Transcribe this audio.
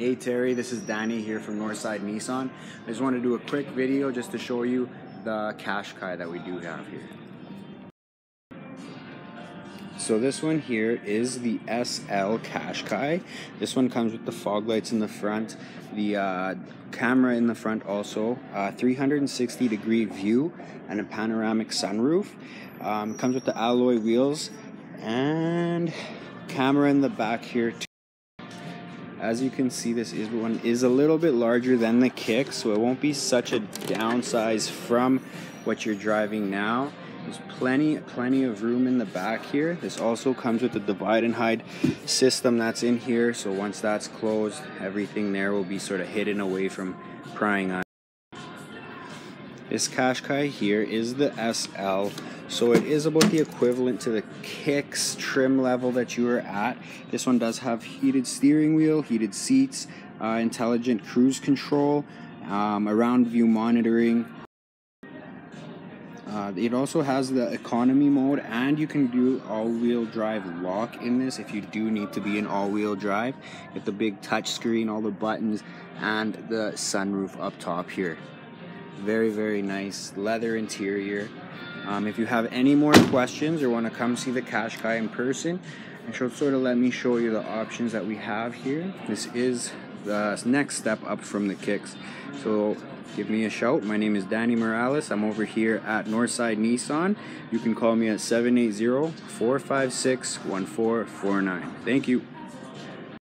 Hey Terri, this is Danny here from Northside Nissan. I just want to do a quick video just to show you the cash Qashqai that we do have here. So this one here is the SL Qashqai. This one comes with the fog lights in the front, the uh, camera in the front also, uh, 360 degree view, and a panoramic sunroof. Um, comes with the alloy wheels and camera in the back here too. As you can see, this is one is a little bit larger than the kick, so it won't be such a downsize from what you're driving now. There's plenty, plenty of room in the back here. This also comes with the divide and hide system that's in here. So once that's closed, everything there will be sort of hidden away from prying eyes. This Qashqai here is the SL, so it is about the equivalent to the Kicks trim level that you are at. This one does have heated steering wheel, heated seats, uh, intelligent cruise control, um, around view monitoring. Uh, it also has the economy mode and you can do all-wheel drive lock in this if you do need to be in all-wheel drive. Get the big touch screen, all the buttons, and the sunroof up top here. Very, very nice leather interior. Um, if you have any more questions or want to come see the Qashqai in person, and she'll sort of let me show you the options that we have here. This is the next step up from the Kicks. So give me a shout. My name is Danny Morales. I'm over here at Northside Nissan. You can call me at 780 456 1449. Thank you.